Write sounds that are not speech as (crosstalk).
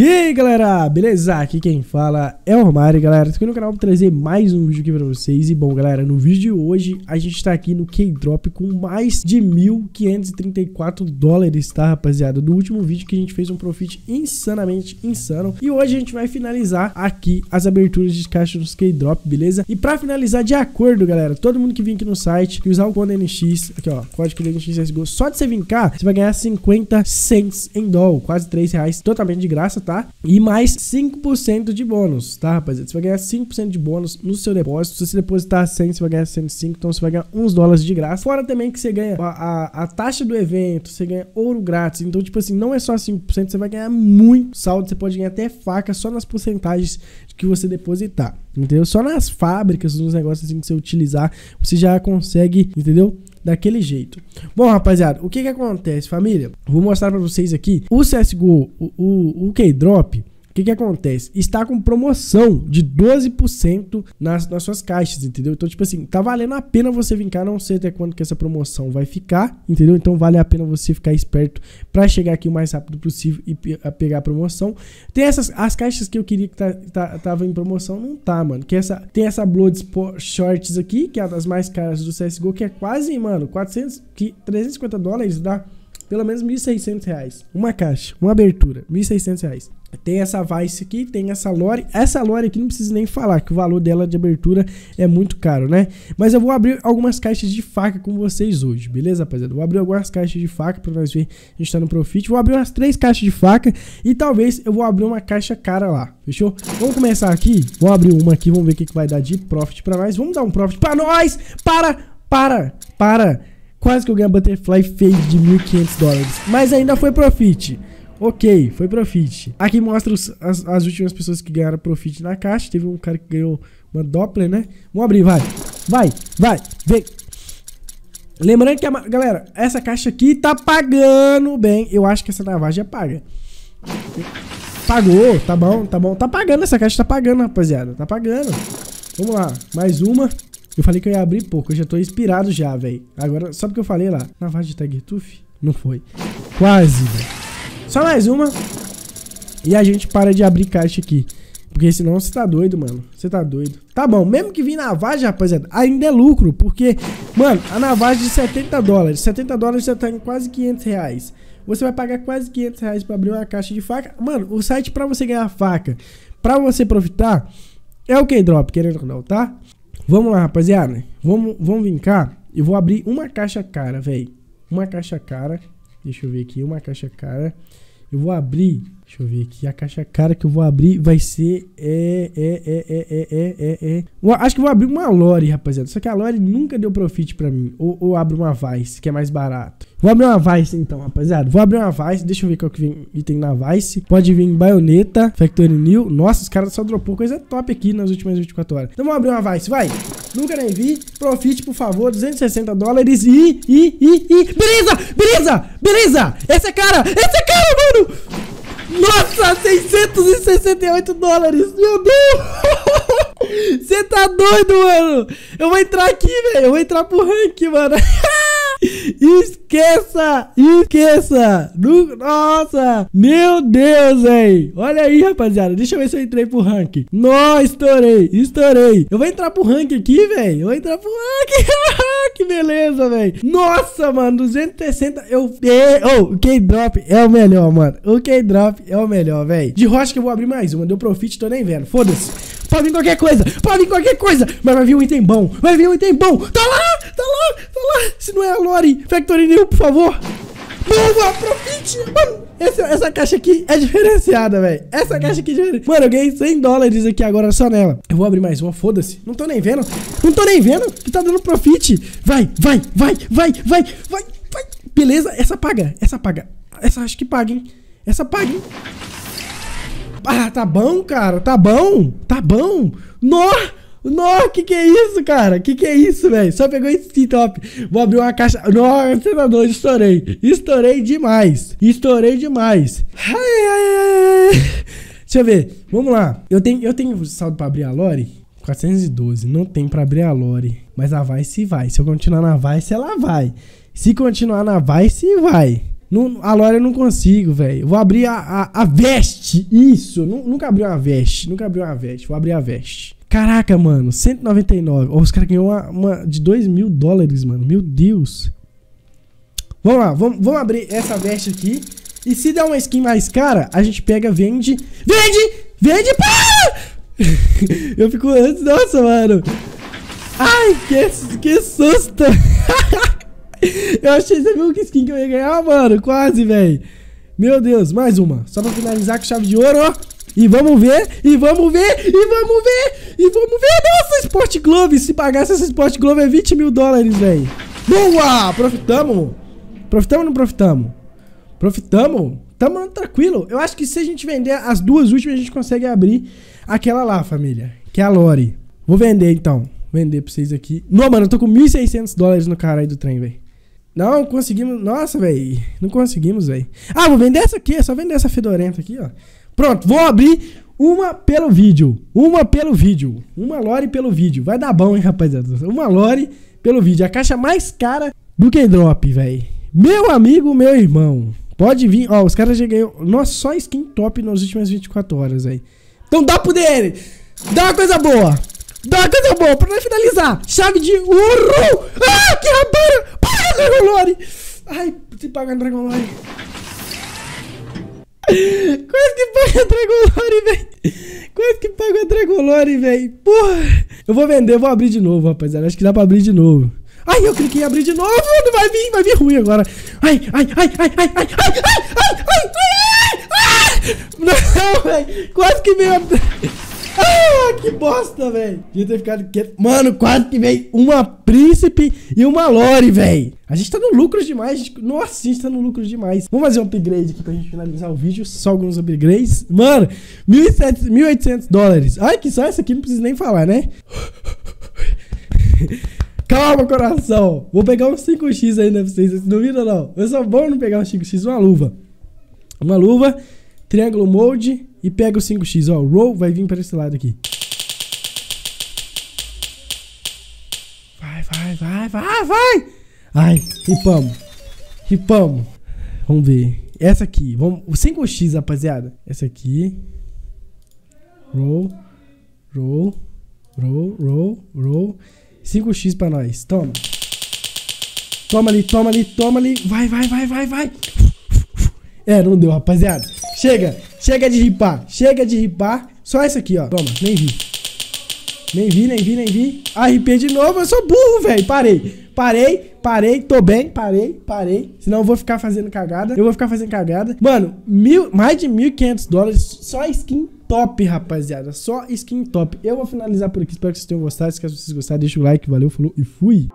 E aí galera, beleza? Aqui quem fala é o Romário, galera. Tô aqui no canal pra trazer mais um vídeo aqui pra vocês. E bom, galera, no vídeo de hoje a gente tá aqui no K-Drop com mais de 1.534 dólares, tá, rapaziada? Do último vídeo que a gente fez um profit insanamente insano. E hoje a gente vai finalizar aqui as aberturas de caixa dos K-Drop, beleza? E pra finalizar de acordo, galera, todo mundo que vem aqui no site, que usar o código NX, aqui ó, código NX CSGO, só de você vir cá, você vai ganhar 50 cents em dólar, quase 3 reais, totalmente de graça, tá? E mais 5% de bônus, tá, rapaziada? Você vai ganhar 5% de bônus no seu depósito. Se você depositar 100, você vai ganhar 105, então você vai ganhar uns dólares de graça. Fora também que você ganha a, a, a taxa do evento, você ganha ouro grátis. Então, tipo assim, não é só 5%, você vai ganhar muito saldo. Você pode ganhar até faca só nas porcentagens que você depositar, entendeu? Só nas fábricas, nos negócios assim que você utilizar, você já consegue, entendeu? Daquele jeito. Bom, rapaziada, o que que acontece, família? Vou mostrar para vocês aqui. O CSGO, o, o, o K-Drop, que que acontece? Está com promoção de 12% nas, nas suas caixas, entendeu? Então, tipo assim, tá valendo a pena você vir cá, não sei até quando que essa promoção vai ficar, entendeu? Então vale a pena você ficar esperto para chegar aqui o mais rápido possível e a pegar a promoção. Tem essas, as caixas que eu queria que tá, tá, tava em promoção, não tá, mano. Que essa, tem essa Blood Shorts aqui, que é uma das mais caras do CSGO, que é quase, mano, 400, que 350 dólares dá pelo menos 1.600 reais. Uma caixa, uma abertura, 1.600 reais. Tem essa Vice aqui, tem essa Lore. Essa Lore aqui não precisa nem falar, que o valor dela de abertura é muito caro, né? Mas eu vou abrir algumas caixas de faca com vocês hoje, beleza, rapaziada? Vou abrir algumas caixas de faca pra nós ver a gente tá no Profit. Vou abrir umas três caixas de faca e talvez eu vou abrir uma caixa cara lá, fechou? Vamos começar aqui, vou abrir uma aqui, vamos ver o que, que vai dar de Profit pra nós. Vamos dar um Profit pra nós! Para! Para! Para! Quase que eu ganhei a Butterfly Fade de 1.500 dólares. Mas ainda foi Profit. Ok, foi Profit. Aqui mostra os, as, as, últimas pessoas que ganharam Profit na caixa. Teve um cara que ganhou uma Doppler, né? Vamos abrir, vai. Vai, vai, vem. Lembrando que, a, galera, essa caixa aqui tá pagando bem. Eu acho que essa navagem paga. Pagou, tá bom, tá bom. Tá pagando, essa caixa tá pagando, rapaziada. Tá pagando. Vamos lá, mais uma. Eu falei que eu ia abrir pouco, eu já tô inspirado já, velho. Agora, só porque eu falei lá, navagem de Tiger Tooth? Não foi. Quase, velho. Só mais uma. E a gente para de abrir caixa aqui. Porque senão você tá doido, mano. Você tá doido. Tá bom, mesmo que vir navagem, rapaziada, ainda é lucro. Porque, mano, a navagem de 70 dólares. 70 dólares já tá em quase 500 reais. Você vai pagar quase 500 reais pra abrir uma caixa de faca. Mano, o site pra você ganhar faca, pra você profitar, é o K-Drop, querendo ou não, tá? Vamos lá, rapaziada. Vamos, vamos cá. Eu vou abrir uma caixa cara, velho. Uma caixa cara. Deixa eu ver aqui, uma caixa cara. Eu vou abrir. Deixa eu ver aqui. A caixa cara que eu vou abrir vai ser. É, é, é, é, é, é, é. é. Acho que vou abrir uma Lore, rapaziada. Só que a Lore nunca deu profit pra mim. Ou, ou abro uma Vice, que é mais barato. Vou abrir uma Vice então, rapaziada. Vou abrir uma Vice. Deixa eu ver qual que vem item na Vice. Pode vir baioneta, Factory New. Nossa, os caras só dropou coisa top aqui nas últimas 24 horas. Então vamos abrir uma Vice, vai. Nunca nem vi. Profit, por favor. 260 dólares e, e, e, e. Beleza, beleza, beleza. Esse é cara, esse é cara, mano. Nossa, 668 dólares. Meu Deus. Você tá doido, mano. Eu vou entrar aqui, velho. Eu vou entrar pro rank, mano. (laughs) Esqueça! Esqueça! Nossa! Meu Deus, velho! Olha aí, rapaziada. Deixa eu ver se eu entrei pro rank. Nossa, estourei! Estourei! Eu vou entrar pro rank aqui, velho. Eu vou entrar pro rank. (laughs) que beleza, velho. Nossa, mano. 260. Eu. Oh, o K-Drop é o melhor, mano. O K-Drop é o melhor, velho. De rocha que eu vou abrir mais uma. Deu profit, tô nem vendo. Foda-se. Pode vir qualquer coisa, pode vir qualquer coisa, mas vai vir um item bom, vai vir um item bom. Tá lá, tá lá, tá lá. Se não é a Lore, Factory New, por favor. Boa, profit! Mano, essa, essa caixa aqui é diferenciada, velho. Essa caixa aqui é diferenciada. Mano, eu ganhei 100 dólares aqui agora só nela. Eu vou abrir mais uma, foda-se. Não tô nem vendo. Não tô nem vendo que tá dando profit. Vai, vai, vai, vai, vai, vai, vai. Beleza, essa paga, essa paga. Essa acho que paga, hein. Essa paga, hein. Ah, tá bom, cara. Tá bom. Tá bom. Nó! Nó, que que é isso, cara? Que que é isso, velho? Só pegou esse top. Vou abrir uma caixa. Nossa, senador, estourei. Estourei demais. Estourei demais. Ai, ai, ai. Deixa eu ver. Vamos lá. Eu tenho, eu tenho saldo pra abrir a Lore? 412. Não tem pra abrir a Lore. Mas a Vice vai. Se eu continuar na Vice, ela vai. Se continuar na Vice, vai. Não, a Lore eu não consigo, velho. Vou abrir a, a, a veste. Isso. Nunca abri uma veste. Nunca abri uma veste. Vou abrir a veste. Caraca, mano. 199. Oh, os caras ganhou uma, uma de 2 mil dólares, mano. Meu Deus. Vamos lá. Vamos, vamos abrir essa veste aqui. E se der uma skin mais cara, a gente pega, vende. Vende! Vende! Para! (laughs) eu fico antes. Nossa, mano. Ai, que, que susto. (laughs) (laughs) eu achei, você viu que skin que eu ia ganhar, mano? Quase, velho. Meu Deus, mais uma. Só pra finalizar com chave de ouro, ó. E vamos ver, e vamos ver, e vamos ver, e vamos ver. Nossa, Sport Glove. Se pagasse essa Sport Glove é 20 mil dólares, velho. Boa! Profitamos? Profitamos ou não profitamos? Profitamos? Tamo tranquilo. Eu acho que se a gente vender as duas últimas, a gente consegue abrir aquela lá, família. Que é a Lore. Vou vender, então. Vender pra vocês aqui. Não, mano, eu tô com 1.600 dólares no cara aí do trem, velho. Não conseguimos. Nossa, velho. Não conseguimos, velho. Ah, vou vender essa aqui. Só vender essa fedorenta aqui, ó. Pronto, vou abrir uma pelo vídeo. Uma pelo vídeo. Uma lore pelo vídeo. Vai dar bom, hein, rapaziada. Uma lore pelo vídeo. A caixa mais cara do que drop, velho. Meu amigo, meu irmão. Pode vir. Ó, os caras já ganhou. Nossa, só skin top nas últimas 24 horas, velho. Então dá pro dele. Dá uma coisa boa. Dá uma coisa boa pra finalizar. Chave de ouro. Ah, que rapara. Para, Dragon Lore. Ai, se pagar Dragon Lore. Quase que paga Dragolore, velho. Quase que paga Dragolore, velho. Porra. Eu vou vender, vou abrir de novo, rapaziada. Acho que dá pra abrir de novo. Ai, eu cliquei em abrir de novo. Não vai vir, vai vir ruim agora. Ai, ai, ai, ai, ai, ai, ai, ai, ai, ai, ai. Não, velho. Quase que veio. Que bosta, velho. Devia ter ficado quieto. Mano, quase que veio uma príncipe e uma lore, velho. A gente tá no lucro demais. Nossa, a gente tá no lucro demais. Vamos fazer um upgrade aqui pra gente finalizar o vídeo. Só alguns upgrades. Mano, 1.800 dólares. Ai, que só essa aqui não precisa nem falar, né? (laughs) Calma, coração. Vou pegar um 5x ainda pra vocês. Vocês não viram, não? Eu sou bom não pegar um 5x. Uma luva. Uma luva. Triângulo Mode e pega o 5x, ó. O roll vai vir para esse lado aqui. Vai, vai, vai, vai! Ai, ripamos. Ripamos. Vamos ver. Essa aqui. Vamos, o 5x, rapaziada. Essa aqui. Roll. Roll. Roll, roll, roll. 5x pra nós. Toma. Toma ali, toma ali, toma ali. Vai, vai, vai, vai, vai. É, não deu, rapaziada. Chega, chega de ripar, chega de ripar. Só essa aqui, ó. Toma, nem vi. Nem vi, nem vi, nem vi. Ripei de novo, eu sou burro, velho. Parei, parei, parei, tô bem, parei, parei. Senão eu vou ficar fazendo cagada. Eu vou ficar fazendo cagada. Mano, mil, mais de 1.500 dólares só skin top, rapaziada. Só skin top. Eu vou finalizar por aqui. Espero que vocês tenham gostado. Se vocês gostaram, deixa o like. Valeu, falou e fui.